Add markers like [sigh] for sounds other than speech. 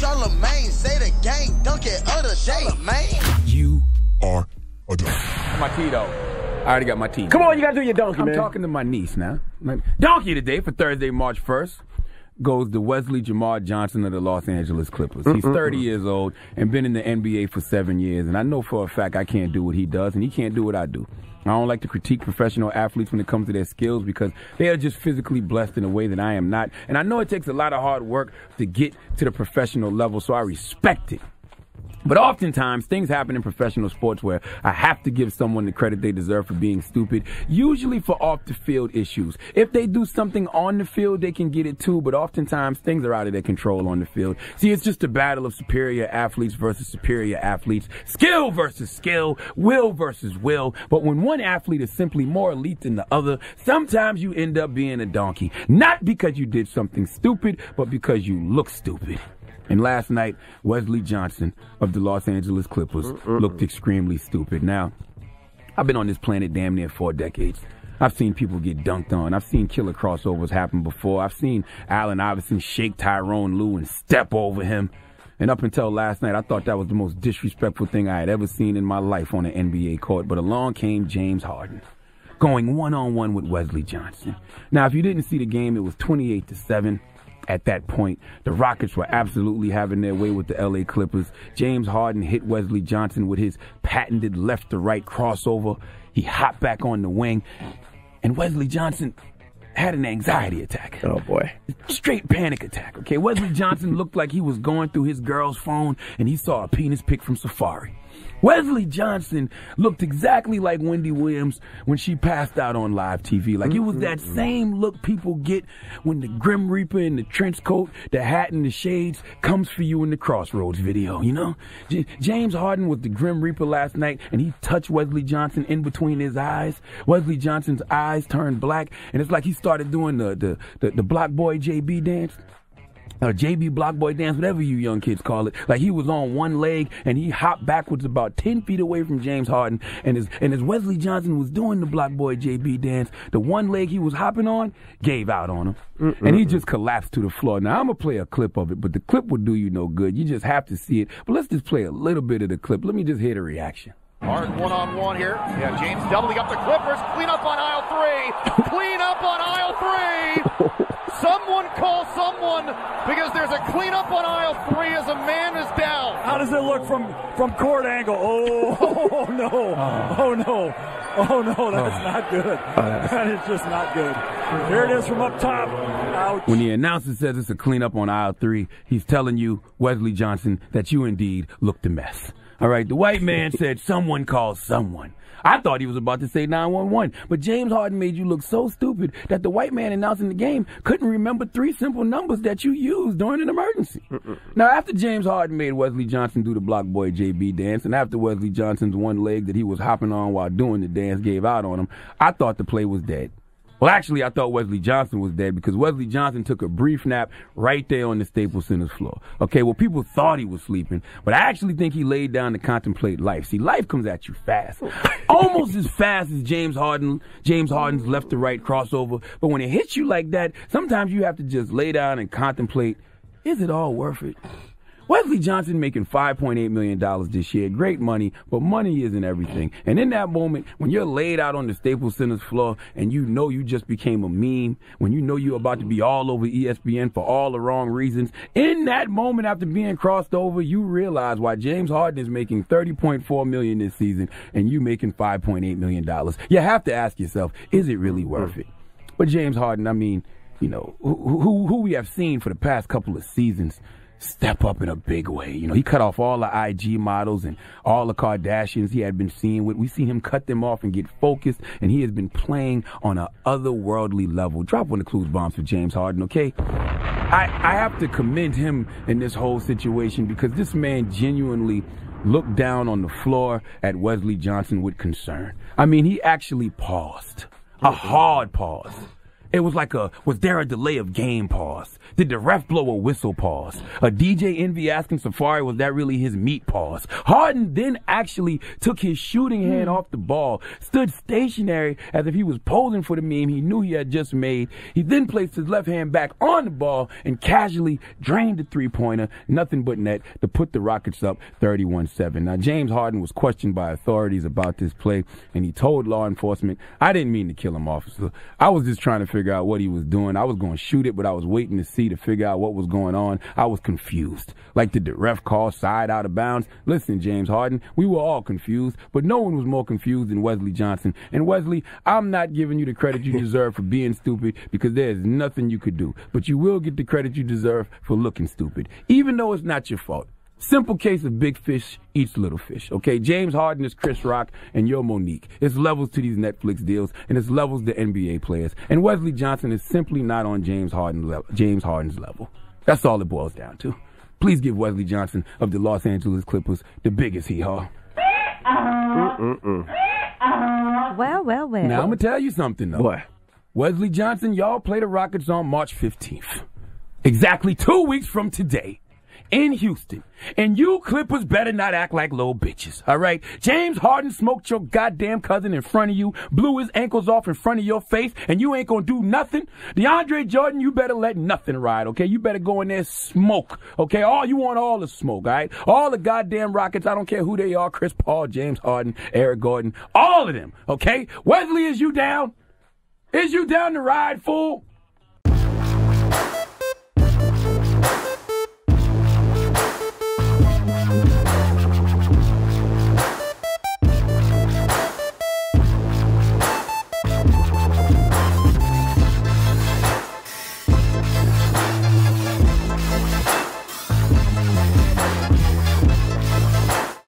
Charlamagne, say the gang, dunk it other day, man. You are a dog. My tea though. I already got my tea. Come on, you gotta do your donkey, I'm man. talking to my niece now. My- Donkey today for Thursday, March 1st goes to Wesley Jamar Johnson of the Los Angeles Clippers. He's 30 years old and been in the NBA for seven years. And I know for a fact I can't do what he does, and he can't do what I do. I don't like to critique professional athletes when it comes to their skills because they are just physically blessed in a way that I am not. And I know it takes a lot of hard work to get to the professional level, so I respect it. But oftentimes, things happen in professional sports where I have to give someone the credit they deserve for being stupid, usually for off the field issues. If they do something on the field, they can get it too, but oftentimes things are out of their control on the field. See, it's just a battle of superior athletes versus superior athletes, skill versus skill, will versus will. But when one athlete is simply more elite than the other, sometimes you end up being a donkey. Not because you did something stupid, but because you look stupid. And last night, Wesley Johnson of the Los Angeles Clippers looked extremely stupid. Now, I've been on this planet damn near four decades. I've seen people get dunked on. I've seen killer crossovers happen before. I've seen Allen Iverson shake Tyronn Lue and step over him. And up until last night, I thought that was the most disrespectful thing I had ever seen in my life on an NBA court. But along came James Harden, going one on one with Wesley Johnson. Now, if you didn't see the game, it was 28 to 7 at that point. The Rockets were absolutely having their way with the LA Clippers. James Harden hit Wesley Johnson with his patented left to right crossover. He hopped back on the wing, and Wesley Johnson had an anxiety attack. Oh boy. Straight panic attack, okay? Wesley Johnson looked like he was going through his girl's phone and he saw a penis pic from Safaree. Wesley Johnson looked exactly like Wendy Williams when she passed out on live TV. Like it was that mm-hmm. same look people get when the Grim Reaper in the trench coat, the hat, and the shades comes for you in the Crossroads video, you know? J- James Harden was the Grim Reaper last night and he touched Wesley Johnson in between his eyes. Wesley Johnson's eyes turned black and it's like he started doing the, the, the, the BlocBoy JB dance Uh, or JB BlocBoy dance, whatever you young kids call it. Like he was on one leg and he hopped backwards about ten feet away from James Harden, and as and as Wesley Johnson was doing the BlocBoy JB dance, the one leg he was hopping on gave out on him, and he just collapsed to the floor. Now I'm gonna play a clip of it, but the clip would do you no good. You just have to see it. But let's just play a little bit of the clip. Let me just hear the reaction. Harden one on one here. Yeah, James doubling up the Clippers. Clean up on aisle three. Clean up on aisle three. [laughs] Someone call someone because there's a cleanup on aisle three as a man is down. How does it look from from court angle? Oh, [laughs] oh no! Oh. oh no! Oh no! That's oh. not good. Oh, that is just not good. Here it is from up top. Ouch. When the announcer says it's a cleanup on aisle three, he's telling you, Wesley Johnson, that you indeed looked a mess. All right, the white man said someone call someone. I thought he was about to say 911, but James Harden made you look so stupid that the white man announcing the game couldn't remember three simple numbers that you used during an emergency. Now, after James Harden made Wesley Johnson do the BlocBoy JB dance, and after Wesley Johnson's one leg that he was hopping on while doing the dance gave out on him, I thought the play was dead. Well, actually, I thought Wesley Johnson was dead because Wesley Johnson took a brief nap right there on the Staples Center's floor. Okay, well, people thought he was sleeping, but I actually think he laid down to contemplate life. See, life comes at you fast, [laughs] almost as fast as James Harden, James Harden's left to right crossover. But when it hits you like that, sometimes you have to just lay down and contemplate: Is it all worth it? Wesley Johnson making $5.8 million this year. Great money, but money isn't everything. And in that moment, when you're laid out on the Staples Center's floor and you know you just became a meme, when you know you're about to be all over ESPN for all the wrong reasons, in that moment after being crossed over, you realize why James Harden is making 30.4 million this season and you making $5.8 million. You have to ask yourself, is it really worth it? But James Harden, I mean, you know, who, who, who we have seen for the past couple of seasons step up in a big way. You know, he cut off all the IG models and all the Kardashians he had been seeing with. We see him cut them off and get focused, and he has been playing on a otherworldly level. Drop one of the clues bombs for James Harden, okay? I, I have to commend him in this whole situation because this man genuinely looked down on the floor at Wesley Johnson with concern. I mean, he actually paused, a hard pause. It was like a, was there a delay of game pause? Did the ref blow a whistle pause? A DJ Envy asking Safaree, was that really his meat pause? Harden then actually took his shooting hand Hmm. off the ball, stood stationary as if he was posing for the meme he knew he had just made. He then placed his left hand back on the ball and casually drained the three pointer, nothing but net, to put the Rockets up 31 7. Now, James Harden was questioned by authorities about this play, and he told law enforcement, I didn't mean to kill him, officer. I was just trying to figure out what he was doing. I was going to shoot it, but I was waiting to see to figure out what was going on. I was confused. Like, did the ref call side out of bounds? Listen, James Harden, we were all confused, but no one was more confused than Wesley Johnson. And Wesley, I'm not giving you the credit you [laughs] deserve for being stupid because there's nothing you could do. But you will get the credit you deserve for looking stupid, even though it's not your fault. Simple case of big fish eats little fish. Okay, James Harden is Chris Rock and you're Mo'Nique. It's levels to these Netflix deals and it's levels to NBA players. And Wesley Johnson is simply not on James Harden level, James Harden's level. That's all it boils down to. Please give Wesley Johnson of the Los Angeles Clippers the biggest hee haw. Uh-huh. Well, well, well. Now I'm gonna tell you something though. What? Wesley Johnson, y'all play the Rockets on March 15th. Exactly two weeks from today. In Houston. And you Clippers better not act like little bitches, alright? James Harden smoked your goddamn cousin in front of you, blew his ankles off in front of your face, and you ain't gonna do nothing? DeAndre Jordan, you better let nothing ride, okay? You better go in there smoke, okay? All you want all the smoke, alright? All the goddamn Rockets, I don't care who they are, Chris Paul, James Harden, Eric Gordon, all of them, okay? Wesley, is you down? Is you down to ride, fool?